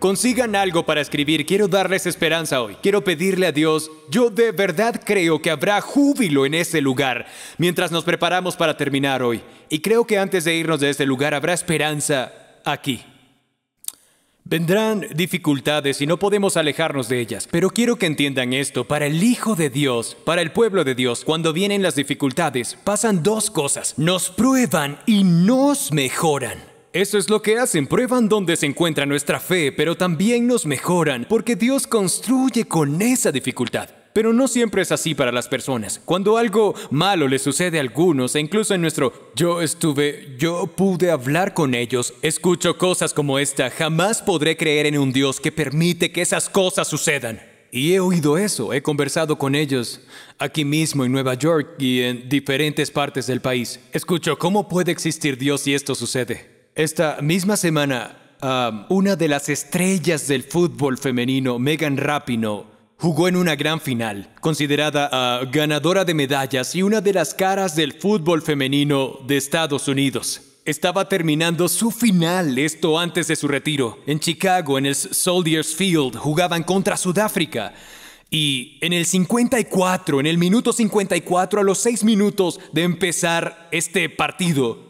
Consigan algo para escribir, quiero darles esperanza hoy. Quiero pedirle a Dios, yo de verdad creo que habrá júbilo en ese lugar mientras nos preparamos para terminar hoy. Y creo que antes de irnos de este lugar habrá esperanza aquí. Vendrán dificultades y no podemos alejarnos de ellas, pero quiero que entiendan esto, para el Hijo de Dios, para el pueblo de Dios, cuando vienen las dificultades, pasan dos cosas, nos prueban y nos mejoran. Eso es lo que hacen, prueban dónde se encuentra nuestra fe, pero también nos mejoran, porque Dios construye con esa dificultad. Pero no siempre es así para las personas. Cuando algo malo le sucede a algunos, e incluso en nuestro yo estuve, yo pude hablar con ellos, escucho cosas como esta, jamás podré creer en un Dios que permite que esas cosas sucedan. Y he oído eso, he conversado con ellos aquí mismo en Nueva York y en diferentes partes del país. Escucho, ¿cómo puede existir Dios si esto sucede? Esta misma semana, um, una de las estrellas del fútbol femenino, Megan Rapinoe, Jugó en una gran final, considerada ah, ganadora de medallas y una de las caras del fútbol femenino de Estados Unidos. Estaba terminando su final, esto antes de su retiro. En Chicago, en el Soldiers Field, jugaban contra Sudáfrica. Y en el 54, en el minuto 54, a los 6 minutos de empezar este partido,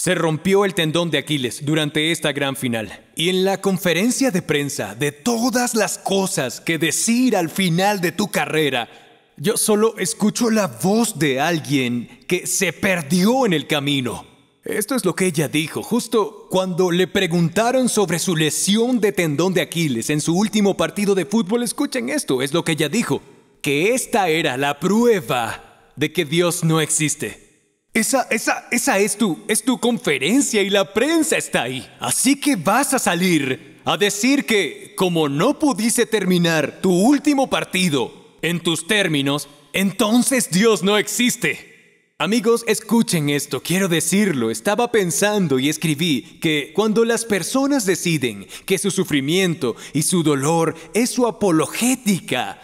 se rompió el tendón de Aquiles durante esta gran final. Y en la conferencia de prensa de todas las cosas que decir al final de tu carrera, yo solo escucho la voz de alguien que se perdió en el camino. Esto es lo que ella dijo justo cuando le preguntaron sobre su lesión de tendón de Aquiles en su último partido de fútbol. Escuchen esto, es lo que ella dijo, que esta era la prueba de que Dios no existe. Esa, esa, esa es tu, es tu conferencia y la prensa está ahí. Así que vas a salir a decir que como no pudiste terminar tu último partido en tus términos, entonces Dios no existe. Amigos, escuchen esto, quiero decirlo, estaba pensando y escribí que cuando las personas deciden que su sufrimiento y su dolor es su apologética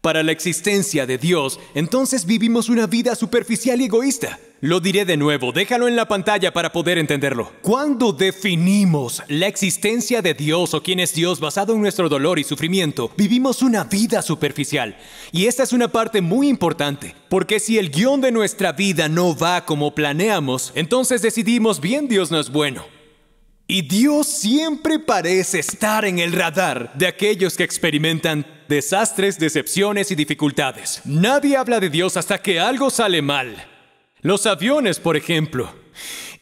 para la existencia de Dios, entonces vivimos una vida superficial y egoísta. Lo diré de nuevo, déjalo en la pantalla para poder entenderlo. Cuando definimos la existencia de Dios o quién es Dios basado en nuestro dolor y sufrimiento, vivimos una vida superficial. Y esta es una parte muy importante, porque si el guion de nuestra vida no va como planeamos, entonces decidimos, bien, Dios no es bueno. Y Dios siempre parece estar en el radar de aquellos que experimentan desastres, decepciones y dificultades. Nadie habla de Dios hasta que algo sale mal. Los aviones, por ejemplo.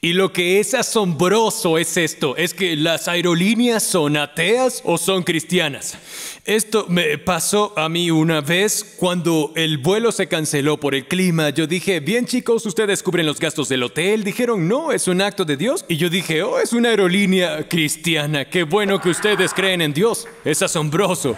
Y lo que es asombroso es esto, es que las aerolíneas son ateas o son cristianas. Esto me pasó a mí una vez cuando el vuelo se canceló por el clima. Yo dije, bien chicos, ustedes cubren los gastos del hotel. Dijeron, no, es un acto de Dios. Y yo dije, oh, es una aerolínea cristiana. Qué bueno que ustedes creen en Dios. Es asombroso.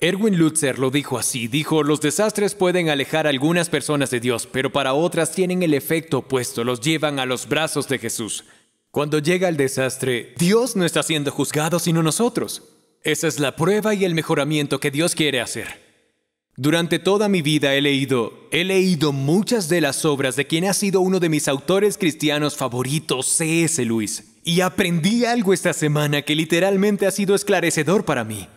Erwin Lutzer lo dijo así, dijo, los desastres pueden alejar a algunas personas de Dios, pero para otras tienen el efecto opuesto, los llevan a los brazos de Jesús. Cuando llega el desastre, Dios no está siendo juzgado sino nosotros. Esa es la prueba y el mejoramiento que Dios quiere hacer. Durante toda mi vida he leído, he leído muchas de las obras de quien ha sido uno de mis autores cristianos favoritos, C.S. Lewis, y aprendí algo esta semana que literalmente ha sido esclarecedor para mí.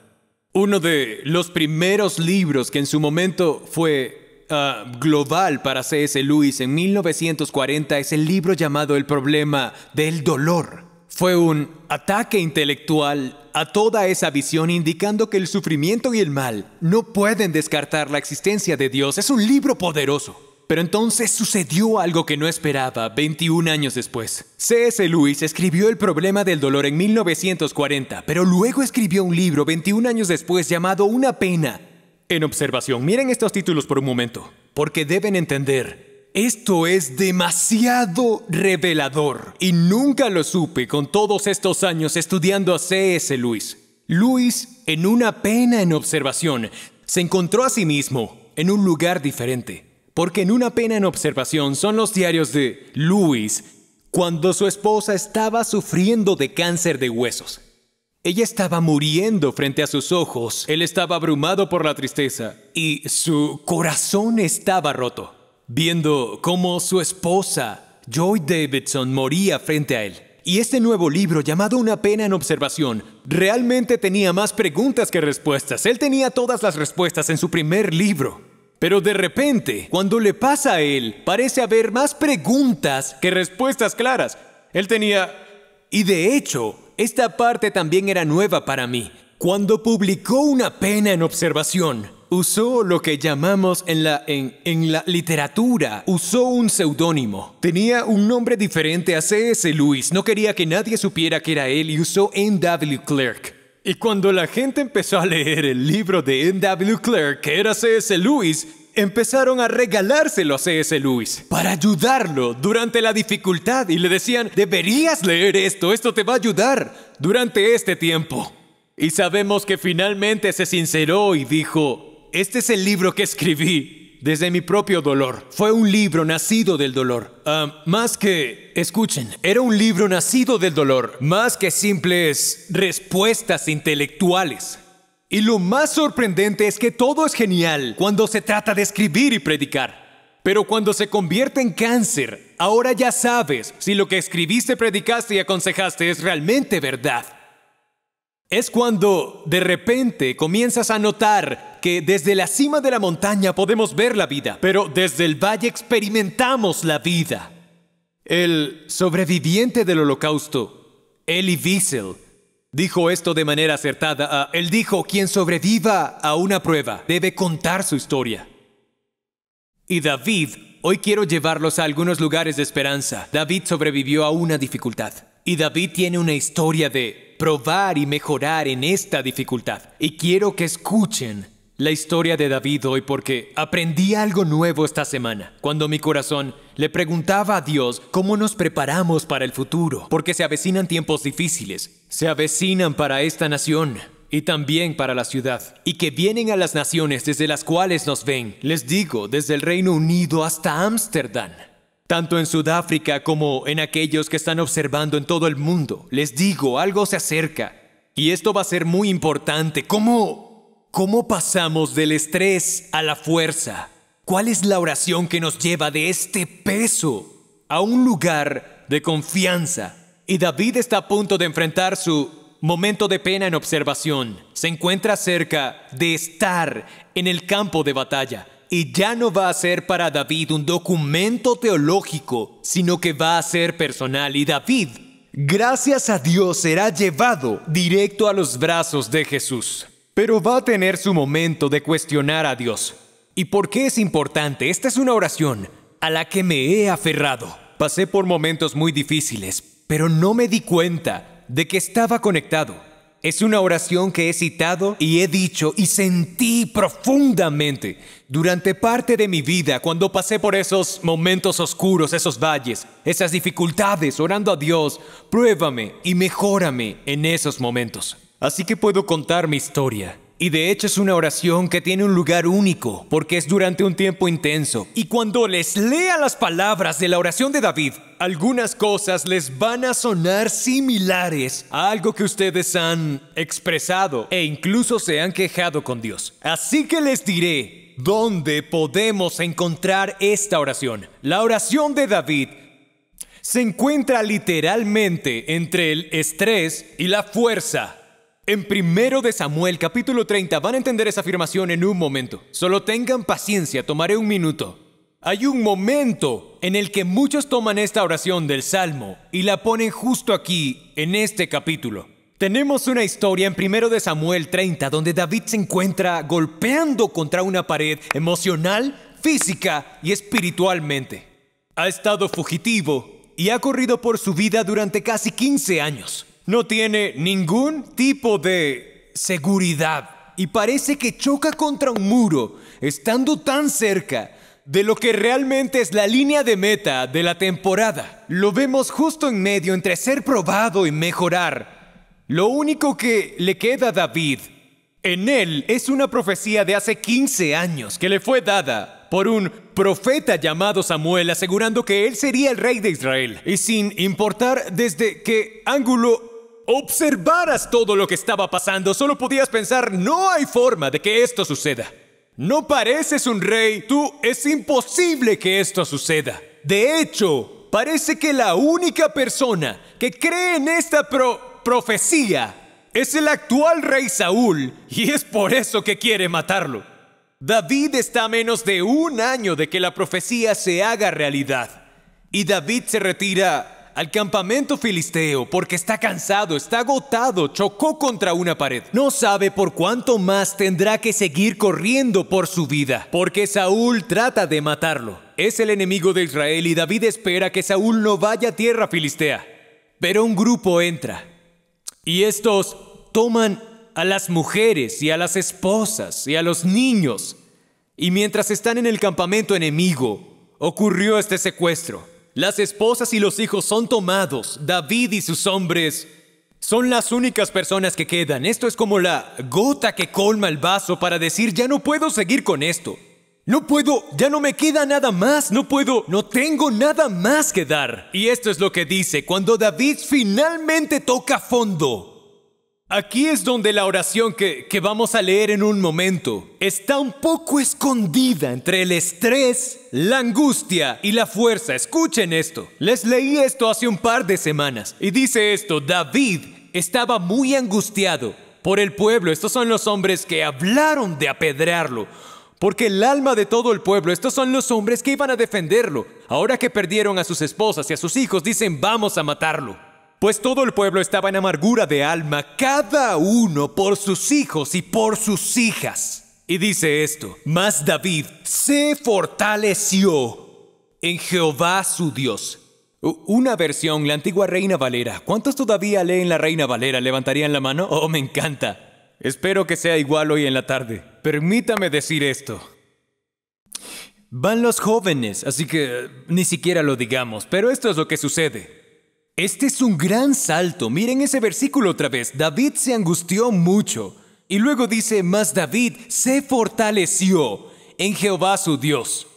Uno de los primeros libros que en su momento fue ah, global para C.S. Lewis en 1940 es el libro llamado El problema del dolor. Fue un ataque intelectual a toda esa visión indicando que el sufrimiento y el mal no pueden descartar la existencia de Dios. Es un libro poderoso. Pero entonces sucedió algo que no esperaba 21 años después. C.S. Lewis escribió El problema del dolor en 1940, pero luego escribió un libro 21 años después llamado Una pena. En observación, miren estos títulos por un momento, porque deben entender, esto es demasiado revelador y nunca lo supe con todos estos años estudiando a C.S. Lewis. Lewis, en una pena en observación, se encontró a sí mismo en un lugar diferente porque en una pena en observación son los diarios de Luis cuando su esposa estaba sufriendo de cáncer de huesos. Ella estaba muriendo frente a sus ojos, él estaba abrumado por la tristeza y su corazón estaba roto, viendo cómo su esposa, Joy Davidson, moría frente a él. Y este nuevo libro, llamado Una pena en observación, realmente tenía más preguntas que respuestas. Él tenía todas las respuestas en su primer libro. Pero de repente, cuando le pasa a él, parece haber más preguntas que respuestas claras. Él tenía... Y de hecho, esta parte también era nueva para mí. Cuando publicó Una pena en observación, usó lo que llamamos en la, en, en la literatura, usó un seudónimo. Tenía un nombre diferente a C.S. Lewis, no quería que nadie supiera que era él y usó N.W. Clerk. Y cuando la gente empezó a leer el libro de N.W. Clerk, que era C.S. Lewis, empezaron a regalárselo a C.S. Lewis para ayudarlo durante la dificultad y le decían, deberías leer esto, esto te va a ayudar durante este tiempo. Y sabemos que finalmente se sinceró y dijo, este es el libro que escribí desde mi propio dolor. Fue un libro nacido del dolor. Ah, más que, escuchen, era un libro nacido del dolor, más que simples respuestas intelectuales. Y lo más sorprendente es que todo es genial cuando se trata de escribir y predicar. Pero cuando se convierte en cáncer, ahora ya sabes si lo que escribiste, predicaste y aconsejaste es realmente verdad. Es cuando de repente comienzas a notar que desde la cima de la montaña podemos ver la vida, pero desde el valle experimentamos la vida. El sobreviviente del holocausto, Elie Wiesel, dijo esto de manera acertada. Él dijo, quien sobreviva a una prueba debe contar su historia. Y David, hoy quiero llevarlos a algunos lugares de esperanza. David sobrevivió a una dificultad. Y David tiene una historia de probar y mejorar en esta dificultad. Y quiero que escuchen la historia de David hoy porque aprendí algo nuevo esta semana, cuando mi corazón le preguntaba a Dios cómo nos preparamos para el futuro, porque se avecinan tiempos difíciles, se avecinan para esta nación y también para la ciudad, y que vienen a las naciones desde las cuales nos ven, les digo, desde el Reino Unido hasta Ámsterdam tanto en Sudáfrica como en aquellos que están observando en todo el mundo. Les digo, algo se acerca. Y esto va a ser muy importante. ¿Cómo, cómo pasamos del estrés a la fuerza? ¿Cuál es la oración que nos lleva de este peso a un lugar de confianza? Y David está a punto de enfrentar su momento de pena en observación. Se encuentra cerca de estar en el campo de batalla y ya no va a ser para David un documento teológico, sino que va a ser personal y David, gracias a Dios, será llevado directo a los brazos de Jesús. Pero va a tener su momento de cuestionar a Dios. ¿Y por qué es importante? Esta es una oración a la que me he aferrado. Pasé por momentos muy difíciles, pero no me di cuenta de que estaba conectado es una oración que he citado y he dicho y sentí profundamente durante parte de mi vida cuando pasé por esos momentos oscuros, esos valles, esas dificultades, orando a Dios, pruébame y mejórame en esos momentos. Así que puedo contar mi historia y de hecho es una oración que tiene un lugar único, porque es durante un tiempo intenso. Y cuando les lea las palabras de la oración de David, algunas cosas les van a sonar similares a algo que ustedes han expresado e incluso se han quejado con Dios. Así que les diré dónde podemos encontrar esta oración. La oración de David se encuentra literalmente entre el estrés y la fuerza. En primero de Samuel capítulo 30 van a entender esa afirmación en un momento. Solo tengan paciencia, tomaré un minuto. Hay un momento en el que muchos toman esta oración del Salmo y la ponen justo aquí, en este capítulo. Tenemos una historia en primero de Samuel 30 donde David se encuentra golpeando contra una pared emocional, física y espiritualmente. Ha estado fugitivo y ha corrido por su vida durante casi 15 años no tiene ningún tipo de seguridad y parece que choca contra un muro, estando tan cerca de lo que realmente es la línea de meta de la temporada. Lo vemos justo en medio entre ser probado y mejorar. Lo único que le queda a David en él es una profecía de hace 15 años que le fue dada por un profeta llamado Samuel asegurando que él sería el rey de Israel. Y sin importar desde qué ángulo observaras todo lo que estaba pasando, solo podías pensar, no hay forma de que esto suceda. No pareces un rey, tú es imposible que esto suceda. De hecho, parece que la única persona que cree en esta profecía es el actual rey Saúl y es por eso que quiere matarlo. David está a menos de un año de que la profecía se haga realidad y David se retira al campamento filisteo porque está cansado, está agotado, chocó contra una pared. No sabe por cuánto más tendrá que seguir corriendo por su vida, porque Saúl trata de matarlo. Es el enemigo de Israel y David espera que Saúl no vaya a tierra filistea. Pero un grupo entra y estos toman a las mujeres y a las esposas y a los niños. Y mientras están en el campamento enemigo, ocurrió este secuestro. Las esposas y los hijos son tomados. David y sus hombres son las únicas personas que quedan. Esto es como la gota que colma el vaso para decir, ya no puedo seguir con esto. No puedo, ya no me queda nada más, no puedo, no tengo nada más que dar. Y esto es lo que dice cuando David finalmente toca fondo. Aquí es donde la oración que, vamos a leer en un momento está un poco escondida entre el estrés, la angustia y la fuerza. Escuchen esto. Les leí esto hace un par de semanas y dice esto, David estaba muy angustiado por el pueblo. Estos son los hombres que hablaron de apedrearlo. Porque el alma de todo el pueblo, estos son los hombres que iban a defenderlo. Ahora que perdieron a sus esposas y a sus hijos, dicen, vamos a matarlo pues todo el pueblo estaba en amargura de alma, cada uno por sus hijos y por sus hijas. Y dice esto, mas David se fortaleció en Jehová su Dios. Una versión, la antigua Reina Valera. ¿Cuántos todavía leen la Reina Valera? ¿Levantarían la mano? Oh, me encanta. Espero que sea igual hoy en la tarde. Permítame decir esto. Van los jóvenes, así que ni siquiera lo digamos, pero esto es lo que sucede. Este es un gran salto. Miren ese versículo otra vez. David se angustió mucho. Y luego dice, mas David se fortaleció en Jehová su Dios.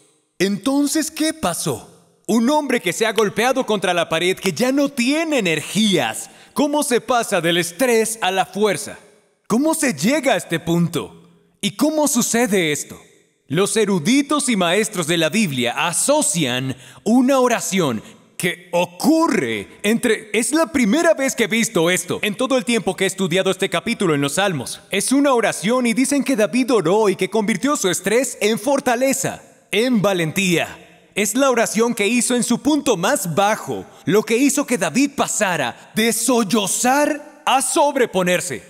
Entonces, ¿qué pasó? Un hombre que se ha golpeado contra la pared, que ya no tiene energías. ¿Cómo se pasa del estrés a la fuerza? ¿Cómo se llega a este punto? ¿Y cómo sucede esto? Los eruditos y maestros de la Biblia asocian una oración que ocurre entre... Es la primera vez que he visto esto en todo el tiempo que he estudiado este capítulo en los Salmos. Es una oración y dicen que David oró y que convirtió su estrés en fortaleza, en valentía. Es la oración que hizo en su punto más bajo, lo que hizo que David pasara de sollozar a sobreponerse.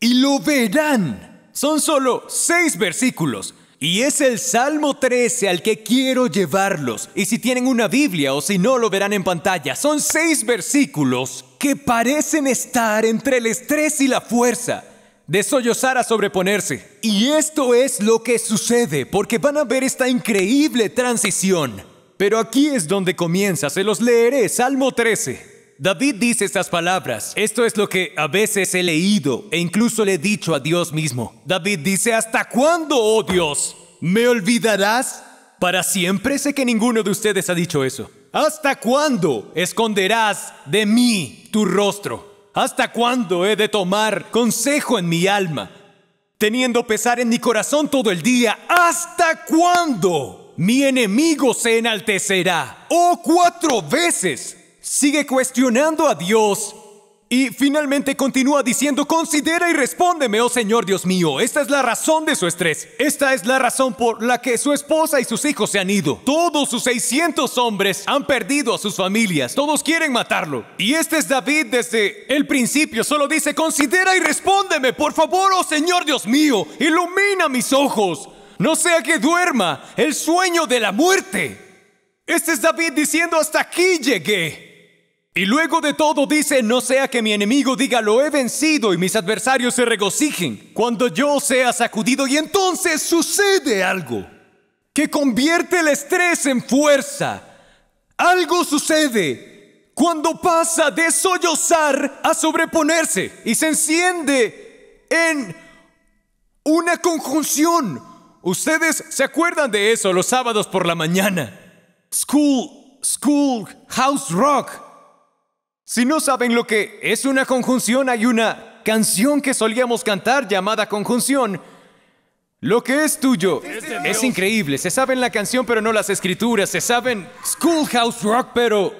Y lo verán. Son solo seis versículos, y es el Salmo 13 al que quiero llevarlos. Y si tienen una Biblia o si no lo verán en pantalla, son seis versículos que parecen estar entre el estrés y la fuerza de sollozar a sobreponerse. Y esto es lo que sucede, porque van a ver esta increíble transición. Pero aquí es donde comienza, se los leeré, Salmo 13. David dice estas palabras. Esto es lo que a veces he leído e incluso le he dicho a Dios mismo. David dice, ¿hasta cuándo, oh Dios? ¿Me olvidarás? Para siempre sé que ninguno de ustedes ha dicho eso. ¿Hasta cuándo esconderás de mí tu rostro? ¿Hasta cuándo he de tomar consejo en mi alma, teniendo pesar en mi corazón todo el día? ¿Hasta cuándo mi enemigo se enaltecerá? Oh, cuatro veces sigue cuestionando a Dios y finalmente continúa diciendo, considera y respóndeme, oh Señor Dios mío. Esta es la razón de su estrés. Esta es la razón por la que su esposa y sus hijos se han ido. Todos sus 600 hombres han perdido a sus familias. Todos quieren matarlo. Y este es David desde el principio. Solo dice, considera y respóndeme, por favor, oh Señor Dios mío. Ilumina mis ojos. No sea que duerma el sueño de la muerte. Este es David diciendo, hasta aquí llegué. Y luego de todo dice, no sea que mi enemigo diga, lo he vencido y mis adversarios se regocijen cuando yo sea sacudido. Y entonces sucede algo que convierte el estrés en fuerza. Algo sucede cuando pasa de sollozar a sobreponerse y se enciende en una conjunción. Ustedes se acuerdan de eso los sábados por la mañana. School, school, house rock. Si no saben lo que es una conjunción, hay una canción que solíamos cantar llamada conjunción. Lo que es tuyo es increíble. Se saben la canción, pero no las escrituras. Se saben Schoolhouse Rock, pero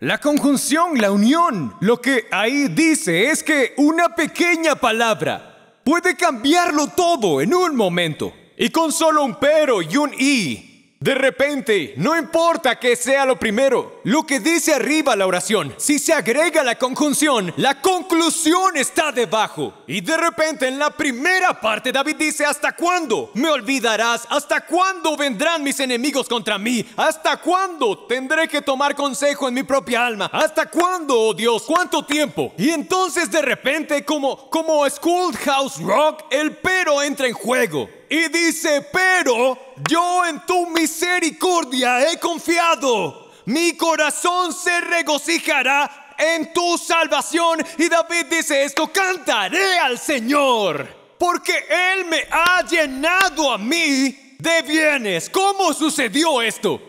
la conjunción, la unión. Lo que ahí dice es que una pequeña palabra puede cambiarlo todo en un momento. Y con solo un pero y un y, de repente, no importa que sea lo primero, lo que dice arriba la oración, si se agrega la conjunción, la conclusión está debajo. Y de repente en la primera parte David dice, ¿hasta cuándo me olvidarás? ¿Hasta cuándo vendrán mis enemigos contra mí? ¿Hasta cuándo tendré que tomar consejo en mi propia alma? ¿Hasta cuándo, oh Dios? ¿Cuánto tiempo? Y entonces de repente, como, como Schoolhouse Rock, el pero entra en juego. Y dice, pero yo en tu misericordia he confiado. Mi corazón se regocijará en tu salvación. Y David dice esto, cantaré al Señor. Porque Él me ha llenado a mí de bienes. ¿Cómo sucedió esto?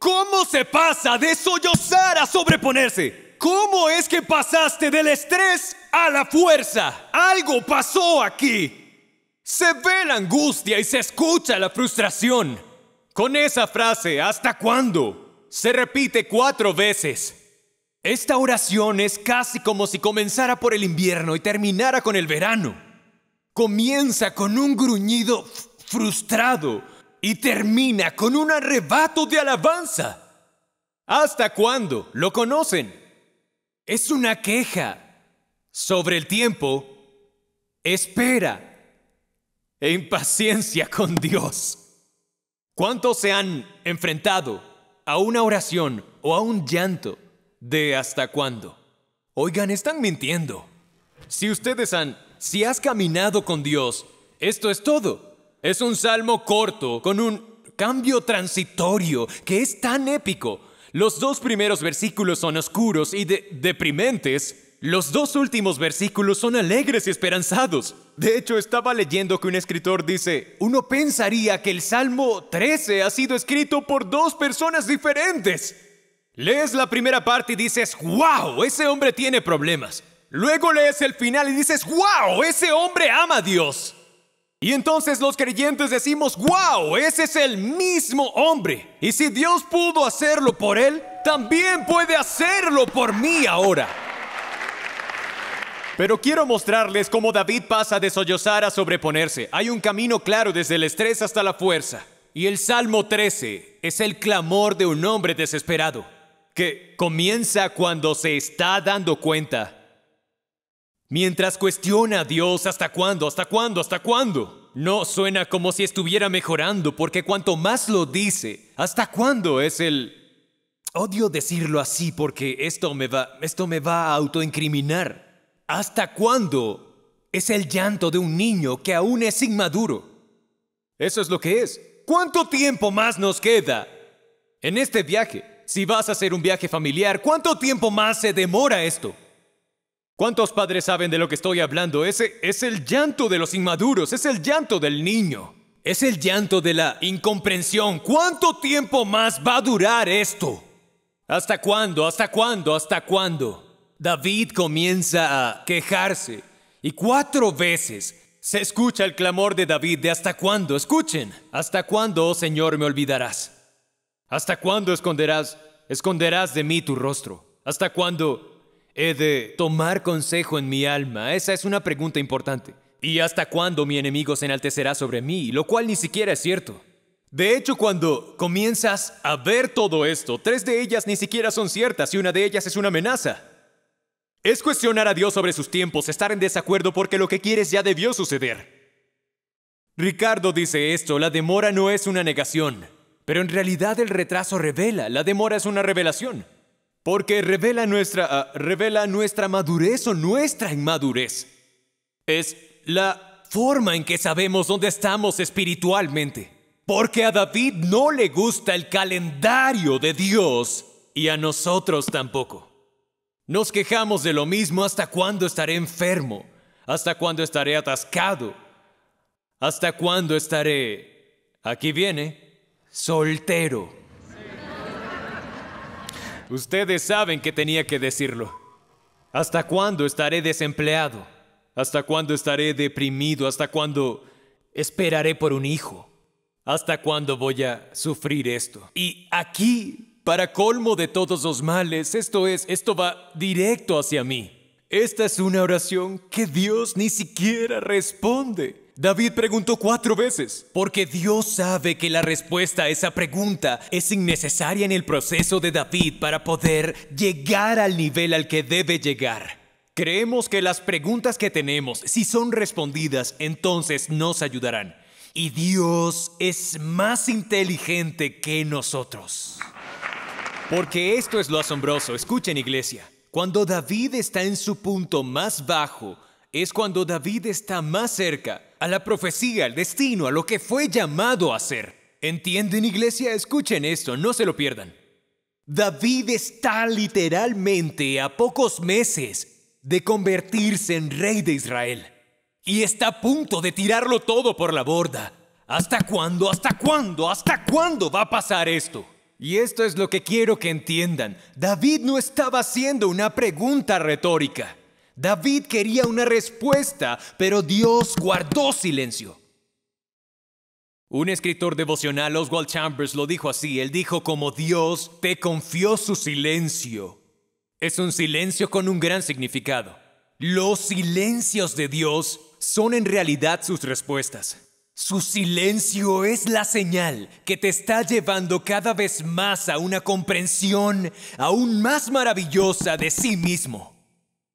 ¿Cómo se pasa de sollozar a sobreponerse? ¿Cómo es que pasaste del estrés a la fuerza? Algo pasó aquí. Se ve la angustia y se escucha la frustración. Con esa frase, ¿hasta cuándo? Se repite cuatro veces. Esta oración es casi como si comenzara por el invierno y terminara con el verano. Comienza con un gruñido frustrado y termina con un arrebato de alabanza. ¿Hasta cuándo? ¿Lo conocen? Es una queja sobre el tiempo. Espera e impaciencia con Dios. ¿Cuántos se han enfrentado a una oración o a un llanto de hasta cuándo? Oigan, están mintiendo. Si ustedes han, si has caminado con Dios, esto es todo. Es un salmo corto con un cambio transitorio que es tan épico. Los dos primeros versículos son oscuros y deprimentes, los dos últimos versículos son alegres y esperanzados. De hecho, estaba leyendo que un escritor dice, uno pensaría que el Salmo 13 ha sido escrito por dos personas diferentes. Lees la primera parte y dices, wow, ese hombre tiene problemas. Luego lees el final y dices, wow, ese hombre ama a Dios. Y entonces los creyentes decimos, wow, ese es el mismo hombre. Y si Dios pudo hacerlo por él, también puede hacerlo por mí ahora. Pero quiero mostrarles cómo David pasa de sollozar a sobreponerse. Hay un camino claro desde el estrés hasta la fuerza. Y el Salmo 13 es el clamor de un hombre desesperado, que comienza cuando se está dando cuenta. Mientras cuestiona a Dios hasta cuándo, hasta cuándo, hasta cuándo. No suena como si estuviera mejorando, porque cuanto más lo dice, hasta cuándo es el... Odio decirlo así porque esto me va, esto me va a autoincriminar. ¿Hasta cuándo es el llanto de un niño que aún es inmaduro? Eso es lo que es. ¿Cuánto tiempo más nos queda en este viaje? Si vas a hacer un viaje familiar, ¿cuánto tiempo más se demora esto? ¿Cuántos padres saben de lo que estoy hablando? Ese es el llanto de los inmaduros, es el llanto del niño, es el llanto de la incomprensión. ¿Cuánto tiempo más va a durar esto? ¿Hasta cuándo? ¿Hasta cuándo? ¿Hasta cuándo? David comienza a quejarse y cuatro veces se escucha el clamor de David de hasta cuándo, escuchen, hasta cuándo, oh Señor, me olvidarás. ¿Hasta cuándo esconderás, esconderás de mí tu rostro? ¿Hasta cuándo he de tomar consejo en mi alma? Esa es una pregunta importante. ¿Y hasta cuándo mi enemigo se enaltecerá sobre mí? Lo cual ni siquiera es cierto. De hecho, cuando comienzas a ver todo esto, tres de ellas ni siquiera son ciertas y una de ellas es una amenaza. Es cuestionar a Dios sobre sus tiempos, estar en desacuerdo porque lo que quieres ya debió suceder. Ricardo dice esto, la demora no es una negación, pero en realidad el retraso revela, la demora es una revelación, porque revela nuestra, ah, revela nuestra madurez o nuestra inmadurez. Es la forma en que sabemos dónde estamos espiritualmente, porque a David no le gusta el calendario de Dios y a nosotros tampoco. Nos quejamos de lo mismo hasta cuándo estaré enfermo, hasta cuándo estaré atascado, hasta cuándo estaré, aquí viene, soltero. Ustedes saben que tenía que decirlo. ¿Hasta cuándo estaré desempleado? ¿Hasta cuándo estaré deprimido? ¿Hasta cuándo esperaré por un hijo. ¿Hasta cuándo voy a sufrir esto? Y aquí, para colmo de todos los males, esto es, esto va directo hacia mí. Esta es una oración que Dios ni siquiera responde. David preguntó cuatro veces, porque Dios sabe que la respuesta a esa pregunta es innecesaria en el proceso de David para poder llegar al nivel al que debe llegar. Creemos que las preguntas que tenemos, si son respondidas, entonces nos ayudarán. Y Dios es más inteligente que nosotros. Porque esto es lo asombroso. Escuchen iglesia. Cuando David está en su punto más bajo, es cuando David está más cerca a la profecía, al destino, a lo que fue llamado a ser. ¿Entienden, iglesia? Escuchen esto, no se lo pierdan. David está literalmente a pocos meses de convertirse en rey de Israel. Y está a punto de tirarlo todo por la borda. ¿Hasta cuándo? ¿Hasta cuándo? ¿Hasta cuándo va a pasar esto? Y esto es lo que quiero que entiendan. David no estaba haciendo una pregunta retórica. David quería una respuesta, pero Dios guardó silencio. Un escritor devocional, Oswald Chambers, lo dijo así. Él dijo, como Dios te confió su silencio. Es un silencio con un gran significado. Los silencios de Dios son en realidad sus respuestas. Su silencio es la señal que te está llevando cada vez más a una comprensión aún más maravillosa de sí mismo.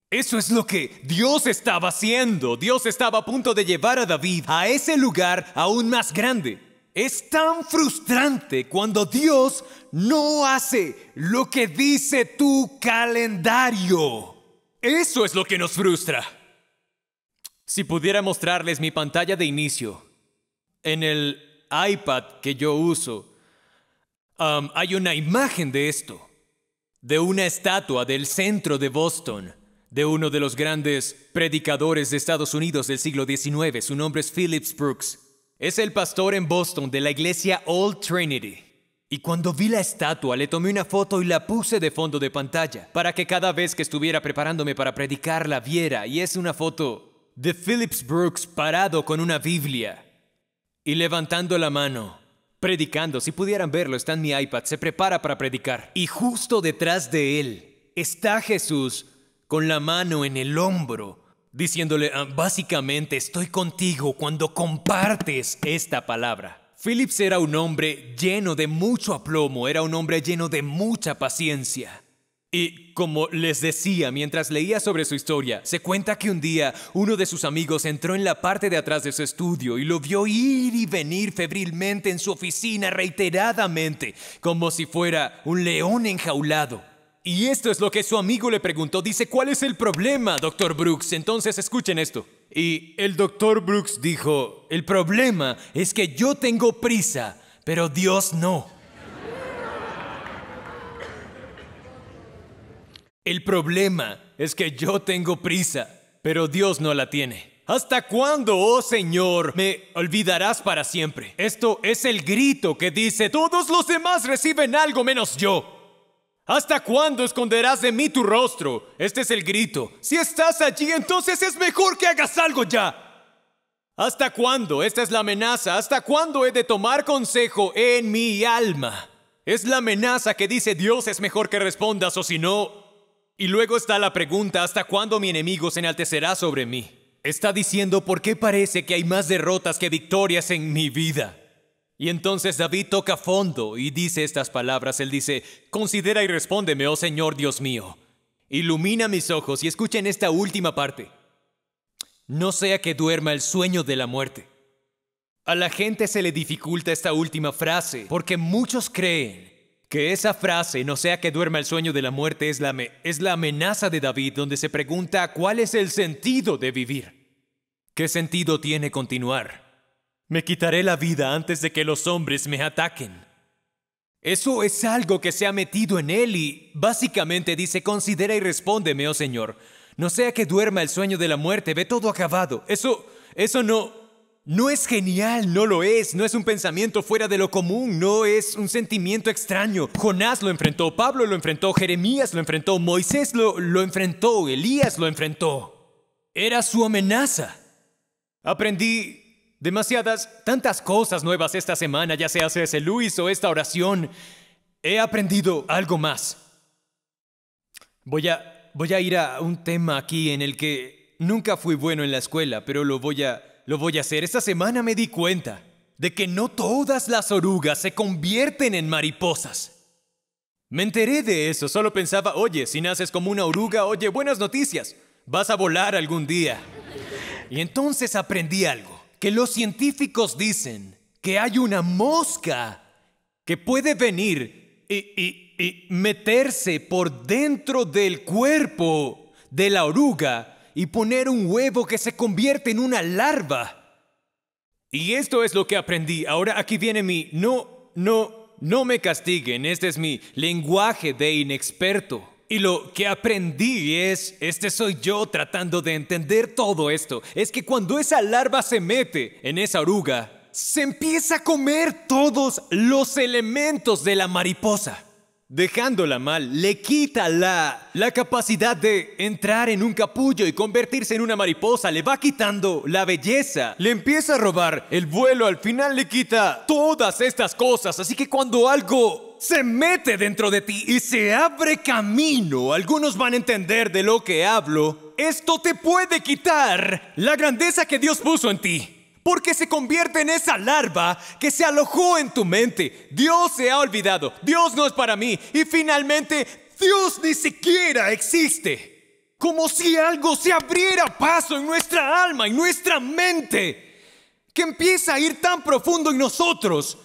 Eso es lo que Dios estaba haciendo. Dios estaba a punto de llevar a David a ese lugar aún más grande. Es tan frustrante cuando Dios no hace lo que dice tu calendario. Eso es lo que nos frustra. Si pudiera mostrarles mi pantalla de inicio, en el iPad que yo uso, um, hay una imagen de esto, de una estatua del centro de Boston, de uno de los grandes predicadores de Estados Unidos del siglo XIX. Su nombre es Phillips Brooks. Es el pastor en Boston de la iglesia Old Trinity. Y cuando vi la estatua le tomé una foto y la puse de fondo de pantalla para que cada vez que estuviera preparándome para predicar la viera. Y es una foto de Phillips Brooks parado con una Biblia y levantando la mano, predicando. Si pudieran verlo, está en mi iPad, se prepara para predicar. Y justo detrás de él está Jesús con la mano en el hombro, diciéndole, ah, básicamente, estoy contigo cuando compartes esta palabra. Phillips era un hombre lleno de mucho aplomo, era un hombre lleno de mucha paciencia. Y como les decía mientras leía sobre su historia, se cuenta que un día uno de sus amigos entró en la parte de atrás de su estudio y lo vio ir y venir febrilmente en su oficina reiteradamente, como si fuera un león enjaulado. Y esto es lo que su amigo le preguntó. Dice, ¿cuál es el problema, doctor Brooks? Entonces escuchen esto. Y el doctor Brooks dijo, el problema es que yo tengo prisa, pero Dios no. El problema es que yo tengo prisa, pero Dios no la tiene. ¿Hasta cuándo, oh Señor, me olvidarás para siempre? Esto es el grito que dice, todos los demás reciben algo menos yo. ¿Hasta cuándo esconderás de mí tu rostro? Este es el grito. Si estás allí, entonces es mejor que hagas algo ya. ¿Hasta cuándo? Esta es la amenaza. ¿Hasta cuándo he de tomar consejo en mi alma? Es la amenaza que dice Dios es mejor que respondas o si no, y luego está la pregunta, ¿hasta cuándo mi enemigo se enaltecerá sobre mí? Está diciendo, ¿por qué parece que hay más derrotas que victorias en mi vida? Y entonces David toca fondo y dice estas palabras. Él dice, considera y respóndeme, oh Señor Dios mío. Ilumina mis ojos y escuchen esta última parte. No sea que duerma el sueño de la muerte. A la gente se le dificulta esta última frase porque muchos creen que esa frase, no sea que duerma el sueño de la muerte, es la, es la amenaza de David donde se pregunta cuál es el sentido de vivir. ¿Qué sentido tiene continuar? Me quitaré la vida antes de que los hombres me ataquen. Eso es algo que se ha metido en él y básicamente dice, considera y respóndeme, oh Señor. No sea que duerma el sueño de la muerte, ve todo acabado. Eso, eso no, no es genial, no lo es, no es un pensamiento fuera de lo común, no es un sentimiento extraño. Jonás lo enfrentó, Pablo lo enfrentó, Jeremías lo enfrentó, Moisés lo, lo enfrentó, Elías lo enfrentó. Era su amenaza. Aprendí Demasiadas, tantas cosas nuevas esta semana, ya sea C.S. Luis o esta oración. He aprendido algo más. Voy a, voy a ir a un tema aquí en el que nunca fui bueno en la escuela, pero lo voy a, lo voy a hacer. Esta semana me di cuenta de que no todas las orugas se convierten en mariposas. Me enteré de eso, solo pensaba, oye, si naces como una oruga, oye, buenas noticias, vas a volar algún día. Y entonces aprendí algo que los científicos dicen que hay una mosca que puede venir y, meterse por dentro del cuerpo de la oruga y poner un huevo que se convierte en una larva. Y esto es lo que aprendí. Ahora aquí viene mi... No, no, no me castiguen. Este es mi lenguaje de inexperto. Y lo que aprendí es, este soy yo tratando de entender todo esto, es que cuando esa larva se mete en esa oruga, se empieza a comer todos los elementos de la mariposa. Dejándola mal, le quita la, la capacidad de entrar en un capullo y convertirse en una mariposa, le va quitando la belleza, le empieza a robar el vuelo, al final le quita todas estas cosas. Así que cuando algo se mete dentro de ti y se abre camino. Algunos van a entender de lo que hablo. Esto te puede quitar la grandeza que Dios puso en ti. Porque se convierte en esa larva que se alojó en tu mente. Dios se ha olvidado. Dios no es para mí. Y finalmente, Dios ni siquiera existe. Como si algo se abriera paso en nuestra alma, en nuestra mente. Que empieza a ir tan profundo en nosotros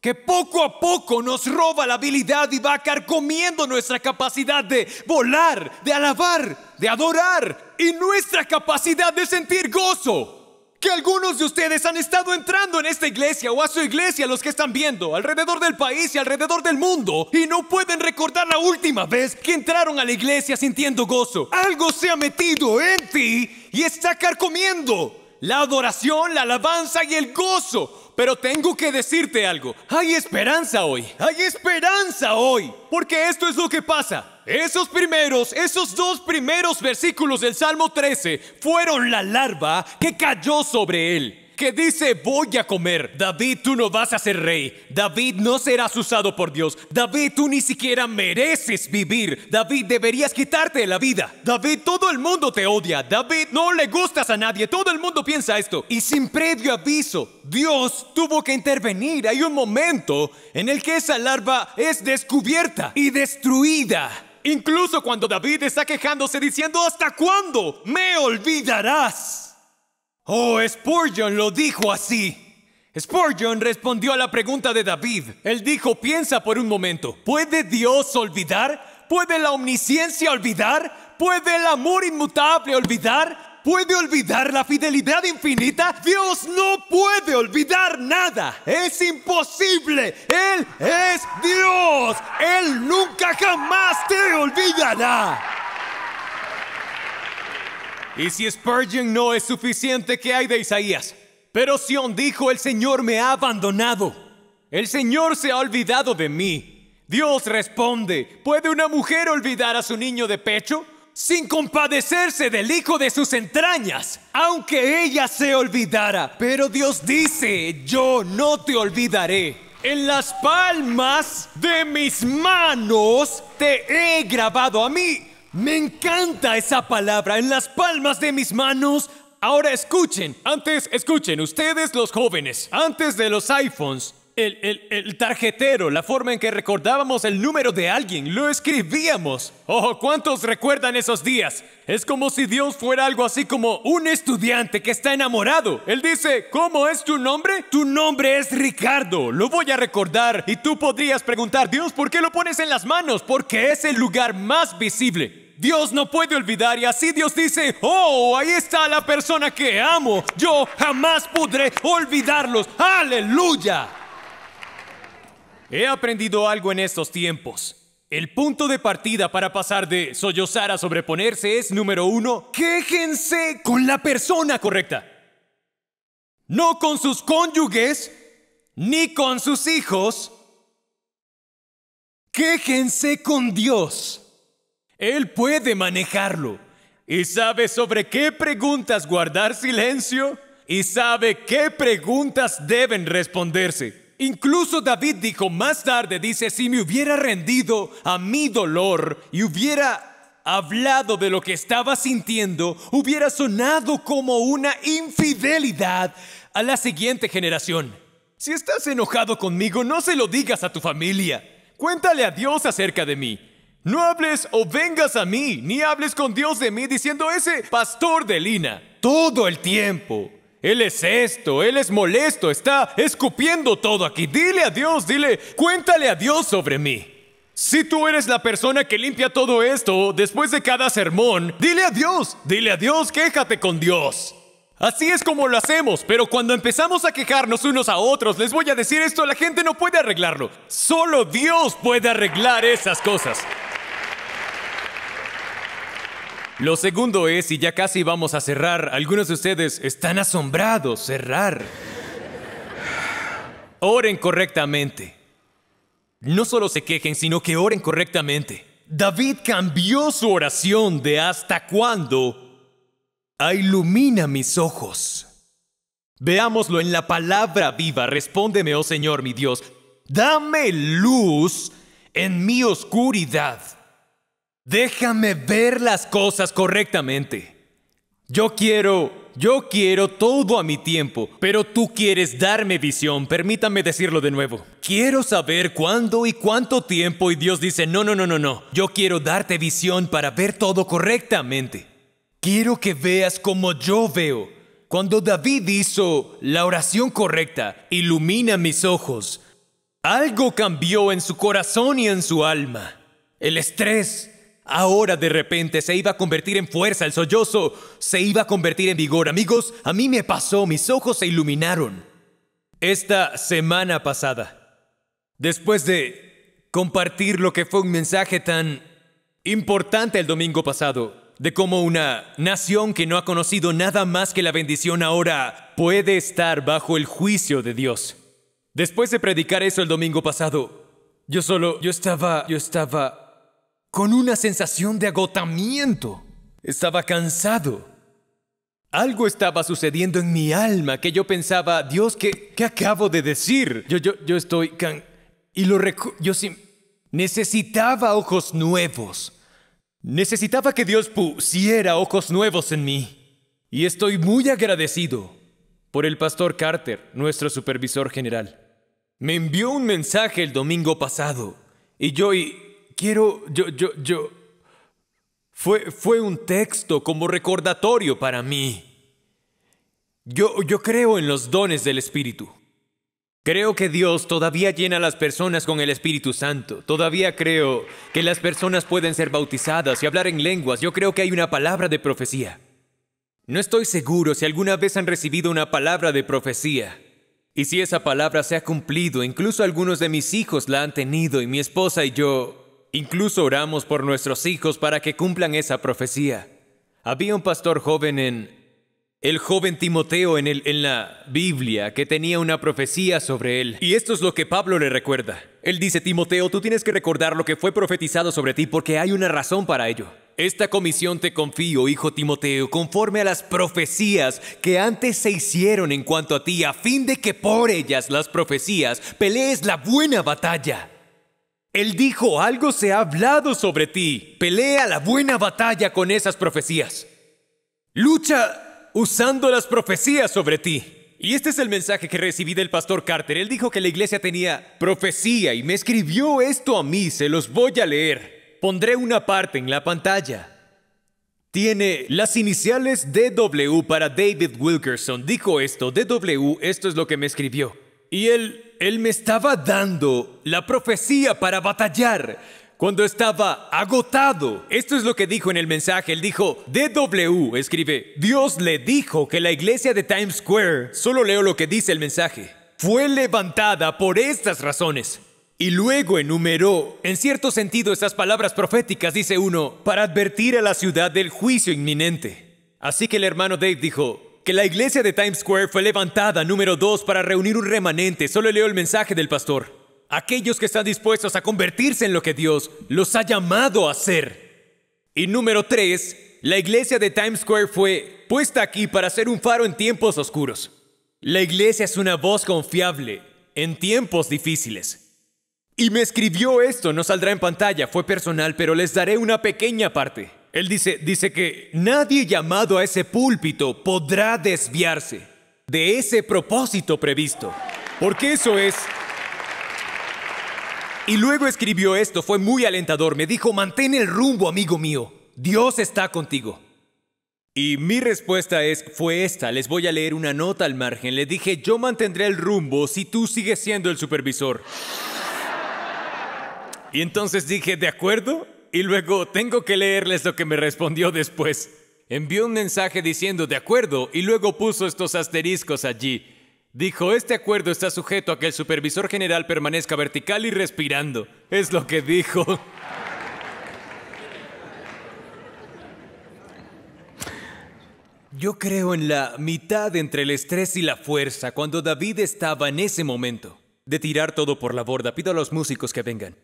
que poco a poco nos roba la habilidad y va carcomiendo nuestra capacidad de volar, de alabar, de adorar y nuestra capacidad de sentir gozo. Que algunos de ustedes han estado entrando en esta iglesia o a su iglesia, los que están viendo, alrededor del país y alrededor del mundo, y no pueden recordar la última vez que entraron a la iglesia sintiendo gozo. Algo se ha metido en ti y está carcomiendo la adoración, la alabanza y el gozo pero tengo que decirte algo. Hay esperanza hoy. Hay esperanza hoy. Porque esto es lo que pasa. Esos primeros, esos dos primeros versículos del Salmo 13 fueron la larva que cayó sobre él que dice voy a comer. David, tú no vas a ser rey. David, no serás usado por Dios. David, tú ni siquiera mereces vivir. David, deberías quitarte la vida. David, todo el mundo te odia. David, no le gustas a nadie. Todo el mundo piensa esto. Y sin previo aviso, Dios tuvo que intervenir. Hay un momento en el que esa larva es descubierta y destruida. Incluso cuando David está quejándose diciendo, ¿hasta cuándo me olvidarás? Oh, Spurgeon lo dijo así. Spurgeon respondió a la pregunta de David. Él dijo, piensa por un momento, ¿puede Dios olvidar? ¿Puede la omnisciencia olvidar? ¿Puede el amor inmutable olvidar? ¿Puede olvidar la fidelidad infinita? Dios no puede olvidar nada. Es imposible. Él es Dios. Él nunca jamás te olvidará. Y si Spurgeon no es suficiente, ¿qué hay de Isaías? Pero Sion dijo, el Señor me ha abandonado. El Señor se ha olvidado de mí. Dios responde, ¿puede una mujer olvidar a su niño de pecho? Sin compadecerse del hijo de sus entrañas, aunque ella se olvidara. Pero Dios dice, yo no te olvidaré. En las palmas de mis manos te he grabado a mí. Me encanta esa palabra en las palmas de mis manos. Ahora escuchen, antes escuchen, ustedes los jóvenes, antes de los iPhones, el, tarjetero, la forma en que recordábamos el número de alguien, lo escribíamos. Oh, ¿cuántos recuerdan esos días? Es como si Dios fuera algo así como un estudiante que está enamorado. Él dice, ¿cómo es tu nombre? Tu nombre es Ricardo, lo voy a recordar. Y tú podrías preguntar, Dios, ¿por qué lo pones en las manos? Porque es el lugar más visible. Dios no puede olvidar y así Dios dice, oh, ahí está la persona que amo. Yo jamás podré olvidarlos. Aleluya. He aprendido algo en estos tiempos. El punto de partida para pasar de sollozar a sobreponerse es, número uno, quéjense con la persona correcta. No con sus cónyuges, ni con sus hijos. Quéjense con Dios. Él puede manejarlo. ¿Y sabe sobre qué preguntas guardar silencio? y sabe qué preguntas deben responderse. Incluso David dijo más tarde, dice, si me hubiera rendido a mi dolor y hubiera hablado de lo que estaba sintiendo, hubiera sonado como una infidelidad a la siguiente generación. Si estás enojado conmigo, no se lo digas a tu familia. Cuéntale a Dios acerca de mí. No hables o vengas a mí, ni hables con Dios de mí diciendo ese pastor de Lina todo el tiempo. Él es esto, él es molesto, está escupiendo todo aquí. Dile a Dios, dile, cuéntale a Dios sobre mí. Si tú eres la persona que limpia todo esto después de cada sermón, dile a Dios, dile a Dios, quéjate con Dios. Así es como lo hacemos, pero cuando empezamos a quejarnos unos a otros, les voy a decir esto, la gente no puede arreglarlo. Solo Dios puede arreglar esas cosas. Lo segundo es, y ya casi vamos a cerrar, algunos de ustedes están asombrados, cerrar. Oren correctamente. No solo se quejen, sino que oren correctamente. David cambió su oración de hasta cuándo a ilumina mis ojos. Veámoslo en la palabra viva. Respóndeme, oh Señor mi Dios. Dame luz en mi oscuridad. Déjame ver las cosas correctamente. Yo quiero, yo quiero todo a mi tiempo, pero tú quieres darme visión. Permítame decirlo de nuevo. Quiero saber cuándo y cuánto tiempo y Dios dice, no, no, no, no, no. Yo quiero darte visión para ver todo correctamente. Quiero que veas como yo veo. Cuando David hizo la oración correcta, ilumina mis ojos, algo cambió en su corazón y en su alma. El estrés, Ahora de repente se iba a convertir en fuerza, el sollozo se iba a convertir en vigor. Amigos, a mí me pasó, mis ojos se iluminaron. Esta semana pasada, después de compartir lo que fue un mensaje tan importante el domingo pasado, de cómo una nación que no ha conocido nada más que la bendición ahora puede estar bajo el juicio de Dios. Después de predicar eso el domingo pasado, yo solo, yo estaba, yo estaba con una sensación de agotamiento. Estaba cansado. Algo estaba sucediendo en mi alma que yo pensaba, Dios, ¿qué, qué acabo de decir? Yo, yo, yo estoy can... Y lo yo sí... Necesitaba ojos nuevos. Necesitaba que Dios pusiera ojos nuevos en mí. Y estoy muy agradecido por el pastor Carter, nuestro supervisor general. Me envió un mensaje el domingo pasado y yo y quiero, yo, yo, yo, fue, fue un texto como recordatorio para mí. Yo, yo creo en los dones del Espíritu. Creo que Dios todavía llena a las personas con el Espíritu Santo. Todavía creo que las personas pueden ser bautizadas y hablar en lenguas. Yo creo que hay una palabra de profecía. No estoy seguro si alguna vez han recibido una palabra de profecía. Y si esa palabra se ha cumplido, incluso algunos de mis hijos la han tenido y mi esposa y yo Incluso oramos por nuestros hijos para que cumplan esa profecía. Había un pastor joven en el joven Timoteo en, el, en la Biblia que tenía una profecía sobre él. Y esto es lo que Pablo le recuerda. Él dice, Timoteo, tú tienes que recordar lo que fue profetizado sobre ti porque hay una razón para ello. Esta comisión te confío, hijo Timoteo, conforme a las profecías que antes se hicieron en cuanto a ti, a fin de que por ellas las profecías pelees la buena batalla. Él dijo, algo se ha hablado sobre ti. Pelea la buena batalla con esas profecías. Lucha usando las profecías sobre ti. Y este es el mensaje que recibí del pastor Carter. Él dijo que la iglesia tenía profecía y me escribió esto a mí. Se los voy a leer. Pondré una parte en la pantalla. Tiene las iniciales DW para David Wilkerson. Dijo esto, DW, esto es lo que me escribió. Y él, él me estaba dando la profecía para batallar cuando estaba agotado. Esto es lo que dijo en el mensaje. Él dijo, DW, escribe, Dios le dijo que la iglesia de Times Square, solo leo lo que dice el mensaje, fue levantada por estas razones. Y luego enumeró, en cierto sentido, estas palabras proféticas, dice uno, para advertir a la ciudad del juicio inminente. Así que el hermano Dave dijo, que la iglesia de Times Square fue levantada, número dos, para reunir un remanente. Solo leo el mensaje del pastor. Aquellos que están dispuestos a convertirse en lo que Dios los ha llamado a ser. Y número tres, la iglesia de Times Square fue puesta aquí para ser un faro en tiempos oscuros. La iglesia es una voz confiable en tiempos difíciles. Y me escribió esto, no saldrá en pantalla, fue personal, pero les daré una pequeña parte. Él dice, dice que nadie llamado a ese púlpito podrá desviarse de ese propósito previsto. Porque eso es... Y luego escribió esto, fue muy alentador, me dijo, mantén el rumbo, amigo mío, Dios está contigo. Y mi respuesta es, fue esta, les voy a leer una nota al margen, le dije, yo mantendré el rumbo si tú sigues siendo el supervisor. Y entonces dije, ¿de acuerdo? Y luego tengo que leerles lo que me respondió después. Envió un mensaje diciendo, de acuerdo, y luego puso estos asteriscos allí. Dijo, este acuerdo está sujeto a que el supervisor general permanezca vertical y respirando. Es lo que dijo. Yo creo en la mitad entre el estrés y la fuerza cuando David estaba en ese momento de tirar todo por la borda. Pido a los músicos que vengan.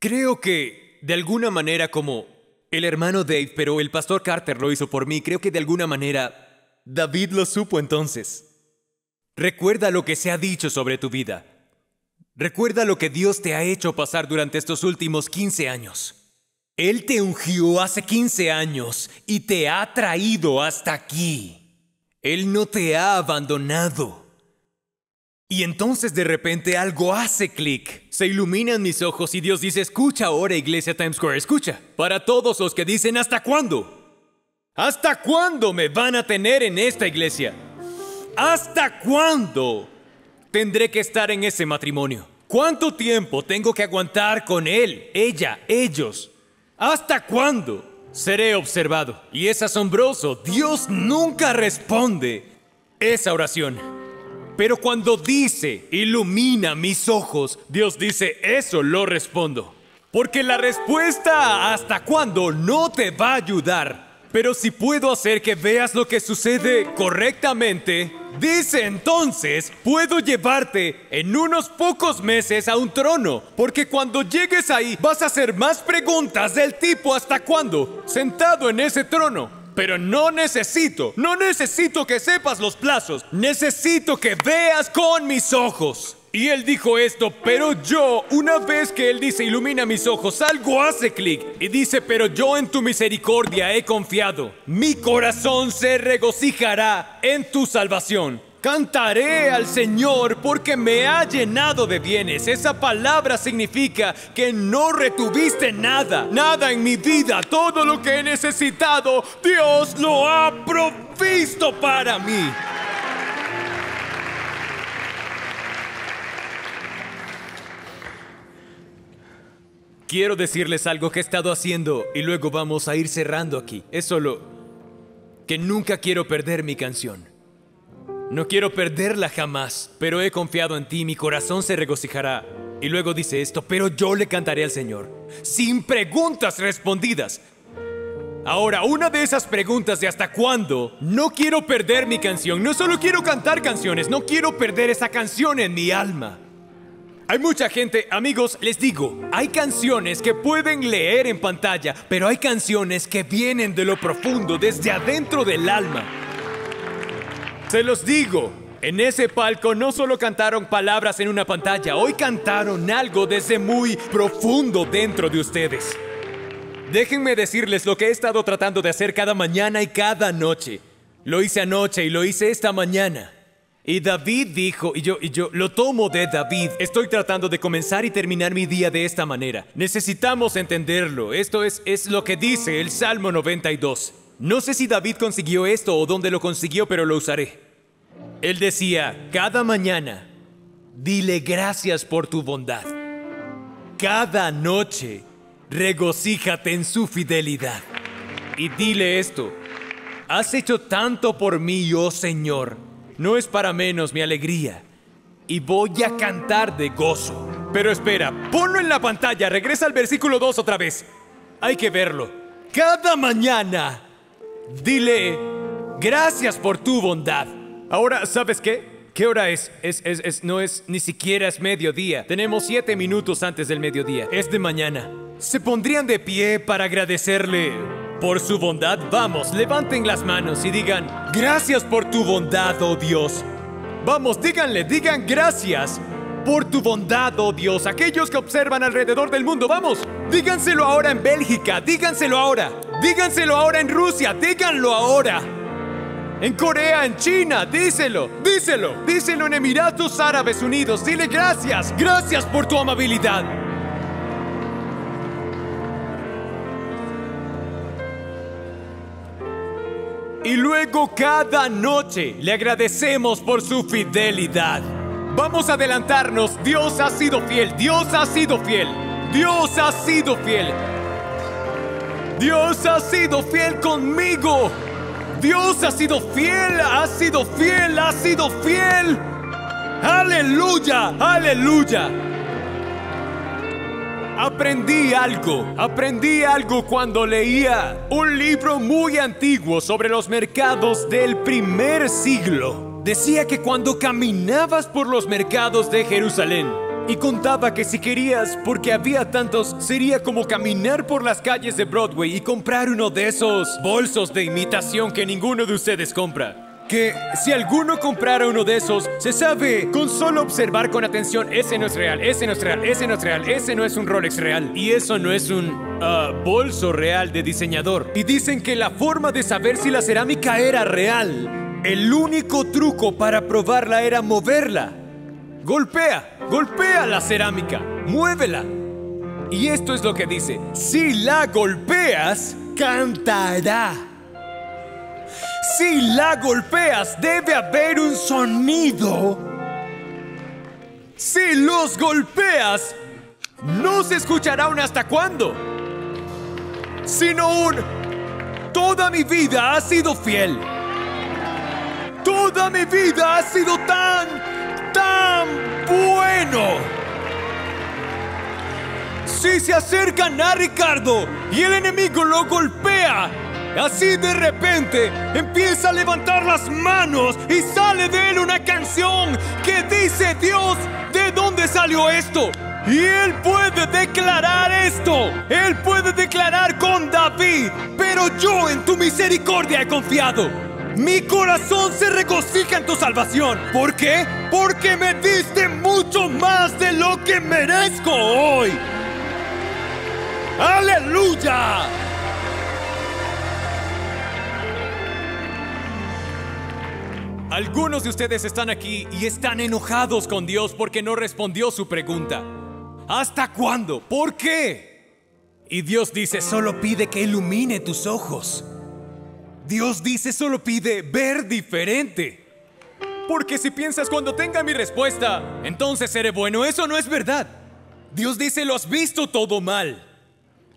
Creo que, de alguna manera, como el hermano Dave, pero el pastor Carter lo hizo por mí, creo que de alguna manera David lo supo entonces. Recuerda lo que se ha dicho sobre tu vida. Recuerda lo que Dios te ha hecho pasar durante estos últimos 15 años. Él te ungió hace 15 años y te ha traído hasta aquí. Él no te ha abandonado. Y entonces de repente algo hace clic. Se iluminan mis ojos y Dios dice, escucha ahora Iglesia Times Square, escucha. Para todos los que dicen, ¿hasta cuándo? ¿Hasta cuándo me van a tener en esta iglesia? ¿Hasta cuándo tendré que estar en ese matrimonio? ¿Cuánto tiempo tengo que aguantar con él, ella, ellos? ¿Hasta cuándo seré observado? Y es asombroso, Dios nunca responde esa oración. Pero cuando dice, ilumina mis ojos, Dios dice, eso lo respondo. Porque la respuesta hasta cuándo no te va a ayudar. Pero si puedo hacer que veas lo que sucede correctamente, dice entonces, puedo llevarte en unos pocos meses a un trono. Porque cuando llegues ahí vas a hacer más preguntas del tipo hasta cuándo, sentado en ese trono. Pero no necesito, no necesito que sepas los plazos, necesito que veas con mis ojos. Y él dijo esto, pero yo, una vez que él dice, ilumina mis ojos, algo hace clic. Y dice, pero yo en tu misericordia he confiado. Mi corazón se regocijará en tu salvación. Cantaré al Señor porque me ha llenado de bienes. Esa palabra significa que no retuviste nada, nada en mi vida. Todo lo que he necesitado, Dios lo ha provisto para mí. Quiero decirles algo que he estado haciendo y luego vamos a ir cerrando aquí. Es solo que nunca quiero perder mi canción. No quiero perderla jamás, pero he confiado en ti, mi corazón se regocijará. Y luego dice esto, pero yo le cantaré al Señor, sin preguntas respondidas. Ahora, una de esas preguntas de hasta cuándo, no quiero perder mi canción, no solo quiero cantar canciones, no quiero perder esa canción en mi alma. Hay mucha gente, amigos, les digo, hay canciones que pueden leer en pantalla, pero hay canciones que vienen de lo profundo, desde adentro del alma. Se los digo, en ese palco no solo cantaron palabras en una pantalla, hoy cantaron algo desde muy profundo dentro de ustedes. Déjenme decirles lo que he estado tratando de hacer cada mañana y cada noche. Lo hice anoche y lo hice esta mañana. Y David dijo, y yo, y yo lo tomo de David, estoy tratando de comenzar y terminar mi día de esta manera. Necesitamos entenderlo. Esto es, es lo que dice el Salmo 92. No sé si David consiguió esto o dónde lo consiguió, pero lo usaré. Él decía, cada mañana, dile gracias por tu bondad. Cada noche, regocíjate en su fidelidad. Y dile esto, has hecho tanto por mí, oh Señor. No es para menos mi alegría. Y voy a cantar de gozo. Pero espera, ponlo en la pantalla, regresa al versículo 2 otra vez. Hay que verlo. Cada mañana Dile, gracias por tu bondad. Ahora, ¿sabes qué? ¿Qué hora es? Es, es, es? No es ni siquiera es mediodía. Tenemos siete minutos antes del mediodía. Es de mañana. ¿Se pondrían de pie para agradecerle por su bondad, vamos, levanten las manos y digan, gracias por tu bondad, oh Dios. Vamos, díganle, digan gracias por tu bondad, oh Dios. Aquellos que observan alrededor del mundo, vamos, díganselo ahora en Bélgica, díganselo ahora, díganselo ahora en Rusia, díganlo ahora. En Corea, en China, díselo, díselo, díselo en Emiratos Árabes Unidos, dile gracias, gracias por tu amabilidad. Y luego cada noche le agradecemos por su fidelidad. Vamos a adelantarnos. Dios ha sido fiel. Dios ha sido fiel. Dios ha sido fiel. Dios ha sido fiel conmigo. Dios ha sido fiel, ha sido fiel, ha sido fiel. Aleluya, aleluya. Aprendí algo, aprendí algo cuando leía un libro muy antiguo sobre los mercados del primer siglo. Decía que cuando caminabas por los mercados de Jerusalén, y contaba que si querías, porque había tantos, sería como caminar por las calles de Broadway y comprar uno de esos bolsos de imitación que ninguno de ustedes compra que si alguno comprara uno de esos, se sabe con solo observar con atención, ese no es real, ese no es real, ese no es real, ese no es un Rolex real y eso no es un ah, bolso real de diseñador. Y dicen que la forma de saber si la cerámica era real, el único truco para probarla era moverla. Golpea, golpea la cerámica, muévela. Y esto es lo que dice, si la golpeas, cantará. Si la golpeas, debe haber un sonido. Si los golpeas, no se escuchará un hasta cuándo, sino un toda mi vida ha sido fiel. Toda mi vida ha sido tan, tan bueno. Si se acercan a Ricardo y el enemigo lo golpea, Así de repente empieza a levantar las manos y sale de él una canción que dice Dios, ¿de dónde salió esto? Y él puede declarar esto. Él puede declarar con David. Pero yo en tu misericordia he confiado. Mi corazón se regocija en tu salvación. ¿Por qué? Porque me diste mucho más de lo que merezco hoy. Aleluya. Algunos de ustedes están aquí y están enojados con Dios porque no respondió su pregunta. ¿Hasta cuándo? ¿Por qué? Y Dios dice, solo pide que ilumine tus ojos. Dios dice, solo pide ver diferente. Porque si piensas cuando tenga mi respuesta, entonces seré bueno, eso no es verdad. Dios dice, lo has visto todo mal.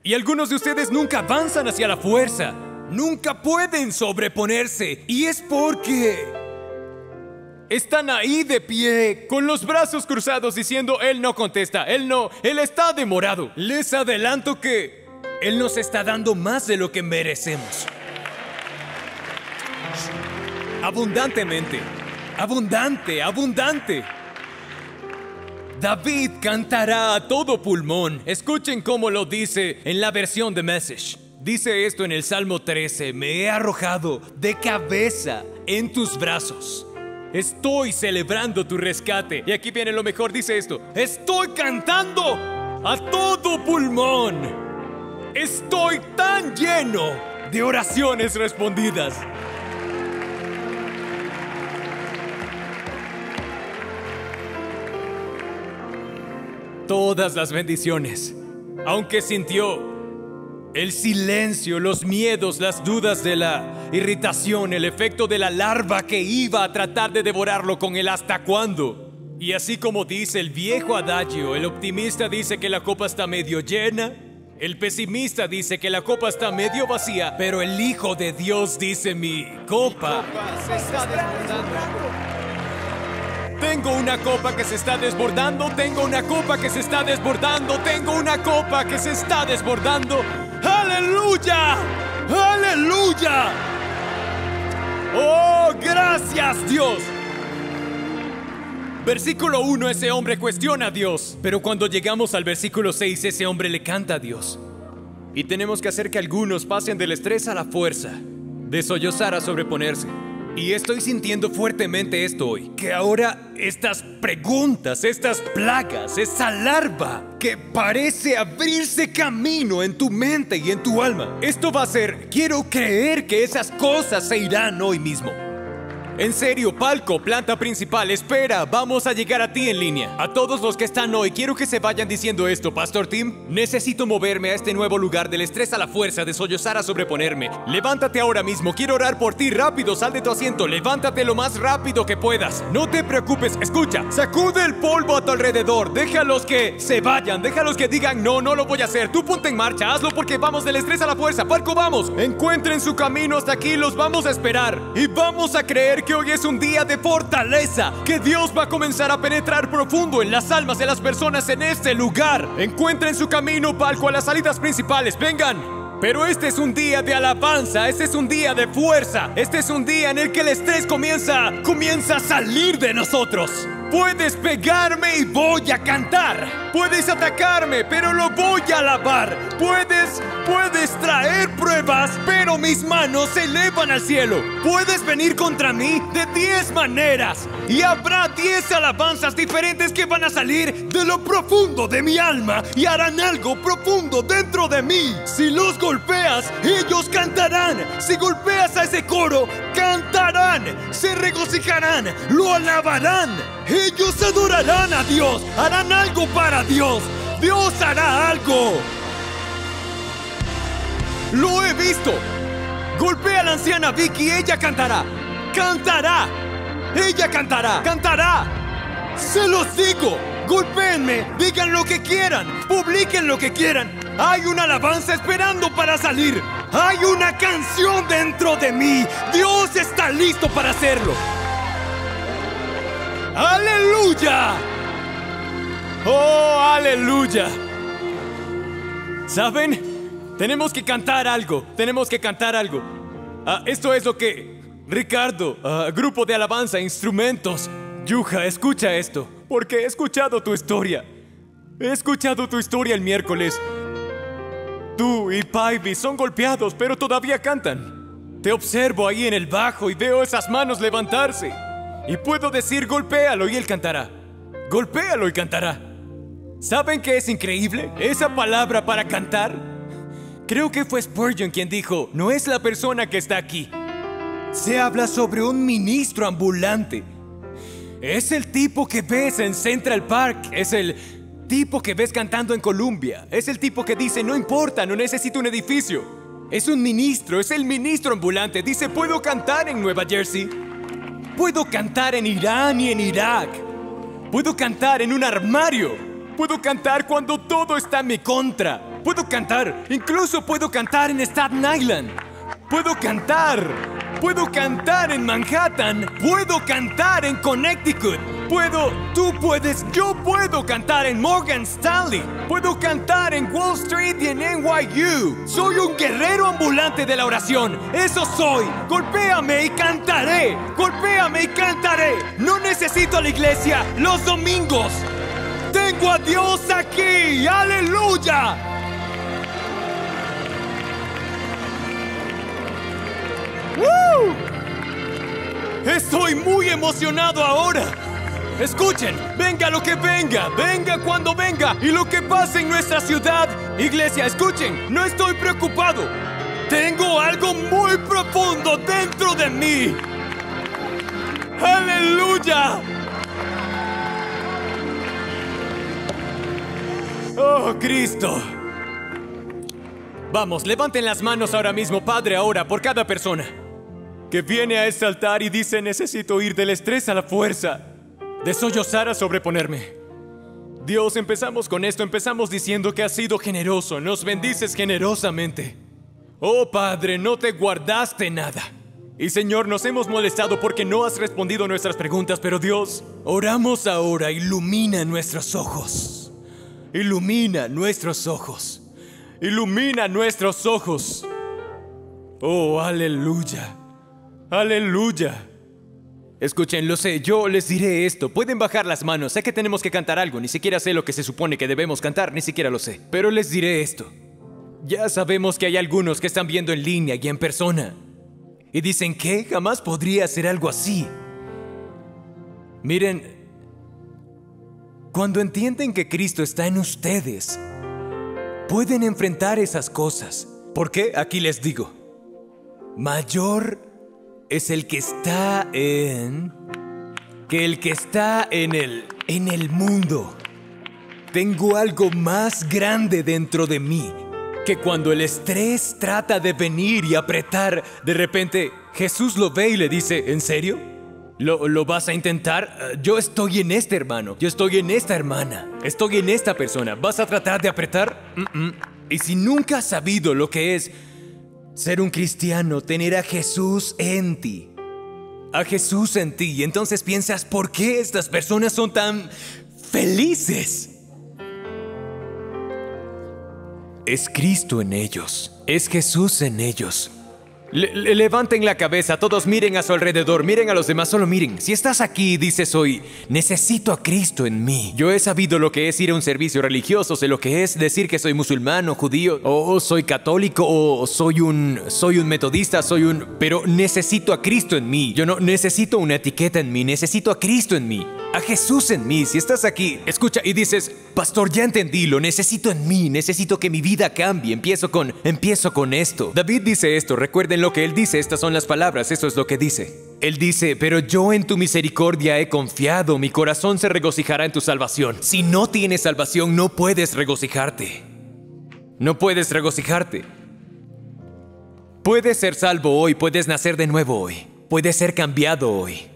Y algunos de ustedes nunca avanzan hacia la fuerza, nunca pueden sobreponerse. Y es porque están ahí de pie, con los brazos cruzados diciendo, Él no contesta, Él no, Él está demorado. Les adelanto que Él nos está dando más de lo que merecemos. Abundantemente, abundante, abundante. David cantará a todo pulmón. Escuchen cómo lo dice en la versión de Message. Dice esto en el Salmo 13, me he arrojado de cabeza en tus brazos. Estoy celebrando tu rescate. Y aquí viene lo mejor, dice esto. Estoy cantando a todo pulmón. Estoy tan lleno de oraciones respondidas. Todas las bendiciones, aunque sintió el silencio, los miedos, las dudas de la irritación, el efecto de la larva que iba a tratar de devorarlo con el hasta cuándo. Y así como dice el viejo adagio, el optimista dice que la copa está medio llena, el pesimista dice que la copa está medio vacía, pero el Hijo de Dios dice mi copa se está desbordando. Tengo una copa que se está desbordando, tengo una copa que se está desbordando, tengo una copa que se está desbordando. ¡Aleluya! ¡Aleluya! ¡Oh, gracias Dios! Versículo 1, ese hombre cuestiona a Dios, pero cuando llegamos al versículo 6, ese hombre le canta a Dios. Y tenemos que hacer que algunos pasen del estrés a la fuerza, de sollozar a sobreponerse. Y estoy sintiendo fuertemente esto hoy, que ahora estas preguntas, estas plagas, esa larva que parece abrirse camino en tu mente y en tu alma, esto va a ser, quiero creer que esas cosas se irán hoy mismo. En serio, palco, planta principal, espera, vamos a llegar a ti en línea. A todos los que están hoy, quiero que se vayan diciendo esto, Pastor Tim. Necesito moverme a este nuevo lugar del estrés a la fuerza, de sollozar a sobreponerme. Levántate ahora mismo, quiero orar por ti, rápido, sal de tu asiento, levántate lo más rápido que puedas. No te preocupes, escucha, sacude el polvo a tu alrededor, déjalos que se vayan, déjalos que digan no, no lo voy a hacer. Tú ponte en marcha, hazlo porque vamos del estrés a la fuerza, palco, vamos. Encuentren su camino hasta aquí, los vamos a esperar y vamos a creer que que hoy es un día de fortaleza, que Dios va a comenzar a penetrar profundo en las almas de las personas en este lugar. Encuentren su camino palco a las salidas principales, vengan. Pero este es un día de alabanza, este es un día de fuerza, este es un día en el que el estrés comienza, comienza a salir de nosotros. Puedes pegarme y voy a cantar. Puedes atacarme, pero lo voy a alabar. Puedes, puedes traer pruebas, pero mis manos se elevan al cielo. Puedes venir contra mí de diez maneras. Y habrá diez alabanzas diferentes que van a salir de lo profundo de mi alma y harán algo profundo dentro de mí. Si los golpeas, ellos cantarán. Si golpeas a ese coro, cantarán. Se regocijarán, lo alabarán. Ellos adorarán a Dios, harán algo para Dios. Dios hará algo. Lo he visto. Golpea a la anciana Vicky, ella cantará. Cantará. Ella cantará. Cantará. Se los digo. Golpéenme, digan lo que quieran, publiquen lo que quieran. Hay una alabanza esperando para salir. Hay una canción dentro de mí. Dios está listo para hacerlo. ¡Aleluya! ¡Oh, aleluya! ¿Saben? Tenemos que cantar algo. Tenemos que cantar algo. Ah, esto es lo que... Ricardo, ah, grupo de alabanza, instrumentos. Yuja, escucha esto. Porque he escuchado tu historia. He escuchado tu historia el miércoles. Tú y Pivy son golpeados, pero todavía cantan. Te observo ahí en el bajo y veo esas manos levantarse. Y puedo decir golpéalo y él cantará. Golpéalo y cantará. ¿Saben qué es increíble? Esa palabra para cantar. Creo que fue Spurgeon quien dijo, no es la persona que está aquí. Se habla sobre un ministro ambulante. Es el tipo que ves en Central Park. Es el tipo que ves cantando en Columbia. Es el tipo que dice, no importa, no necesito un edificio. Es un ministro, es el ministro ambulante. Dice, puedo cantar en Nueva Jersey. Puedo cantar en Irán y en Irak. Puedo cantar en un armario. Puedo cantar cuando todo está en mi contra. Puedo cantar, incluso puedo cantar en Staten Island. Puedo cantar. Puedo cantar en Manhattan. Puedo cantar en Connecticut. Puedo, tú puedes, yo puedo cantar en Morgan Stanley. Puedo cantar en Wall Street y en NYU. Soy un guerrero ambulante de la oración. Eso soy. Golpéame y cantaré. Golpéame y cantaré. No necesito la iglesia los domingos. Tengo a Dios aquí. Aleluya. Estoy muy emocionado ahora. Escuchen, venga lo que venga, venga cuando venga y lo que pase en nuestra ciudad. Iglesia, escuchen, no estoy preocupado. Tengo algo muy profundo dentro de mí. Aleluya. Oh, Cristo. Vamos, levanten las manos ahora mismo, Padre, ahora, por cada persona que viene a este altar y dice necesito ir del estrés a la fuerza, de sollozar a sobreponerme. Dios, empezamos con esto, empezamos diciendo que has sido generoso, nos bendices generosamente. Oh Padre, no te guardaste nada. Y Señor, nos hemos molestado porque no has respondido nuestras preguntas, pero Dios, oramos ahora, ilumina nuestros ojos. Ilumina nuestros ojos. Ilumina nuestros ojos. Oh, aleluya. Aleluya. Escuchen, lo sé, yo les diré esto. Pueden bajar las manos. Sé que tenemos que cantar algo. Ni siquiera sé lo que se supone que debemos cantar. Ni siquiera lo sé. Pero les diré esto. Ya sabemos que hay algunos que están viendo en línea y en persona. Y dicen que jamás podría hacer algo así. Miren, cuando entienden que Cristo está en ustedes, pueden enfrentar esas cosas. ¿Por qué? Aquí les digo. Mayor es el que está en que el que está en el en el mundo. Tengo algo más grande dentro de mí que cuando el estrés trata de venir y apretar, de repente Jesús lo ve y le dice, ¿en serio? ¿Lo, lo vas a intentar? Yo estoy en este hermano, yo estoy en esta hermana, estoy en esta persona. ¿Vas a tratar de apretar? Mm, mm. Y si nunca has sabido lo que es ser un cristiano, tener a Jesús en ti, a Jesús en ti, y entonces piensas, ¿por qué estas personas son tan felices? Es Cristo en ellos, es Jesús en ellos. Le- le- levanten la cabeza, todos miren a su alrededor, miren a los demás, solo miren. Si estás aquí y dices hoy, necesito a Cristo en mí. Yo he sabido lo que es ir a un servicio religioso, sé lo que es decir que soy musulmán o judío, o soy católico, o soy un, soy un metodista, soy un... Pero necesito a Cristo en mí. Yo no necesito una etiqueta en mí, necesito a Cristo en mí. A Jesús en mí. Si estás aquí, escucha y dices, pastor, ya entendí, lo necesito en mí, necesito que mi vida cambie. Empiezo con, empiezo con esto. David dice esto, recuerden lo que él dice, estas son las palabras, eso es lo que dice. Él dice, pero yo en tu misericordia he confiado, mi corazón se regocijará en tu salvación. Si no tienes salvación, no puedes regocijarte. No puedes regocijarte. Puedes ser salvo hoy, puedes nacer de nuevo hoy, puedes ser cambiado hoy.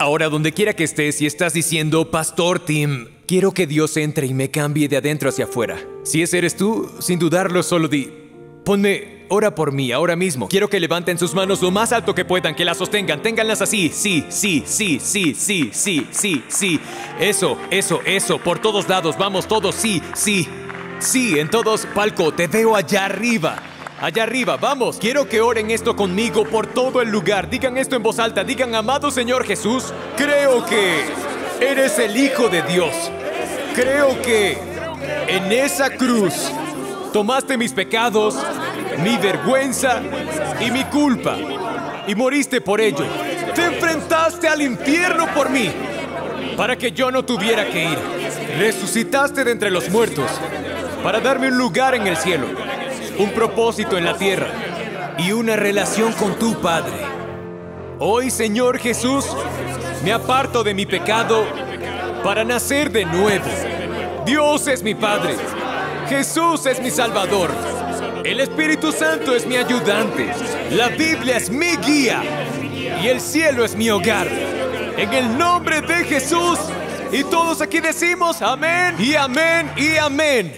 Ahora, donde quiera que estés y estás diciendo, Pastor Tim, quiero que Dios entre y me cambie de adentro hacia afuera. Si ese eres tú, sin dudarlo, solo di, ponme, Ora por mí ahora mismo. Quiero que levanten sus manos lo más alto que puedan, que las sostengan. Ténganlas así. Sí, sí, sí, sí, sí, sí, sí, sí. Eso, eso, eso. Por todos lados. Vamos todos. Sí, sí. Sí, en todos. Palco, te veo allá arriba. Allá arriba, vamos. Quiero que oren esto conmigo por todo el lugar. Digan esto en voz alta. Digan, amado Señor Jesús, creo que eres el Hijo de Dios. Creo que en esa cruz tomaste mis pecados mi vergüenza y mi culpa. Y moriste por ello. Te enfrentaste al infierno por mí. Para que yo no tuviera que ir. Resucitaste de entre los muertos. Para darme un lugar en el cielo un propósito en la tierra y una relación con tu Padre. Hoy, Señor Jesús, me aparto de mi pecado para nacer de nuevo. Dios es mi Padre, Jesús es mi Salvador, el Espíritu Santo es mi ayudante, la Biblia es mi guía y el cielo es mi hogar. En el nombre de Jesús, y todos aquí decimos amén y amén y amén.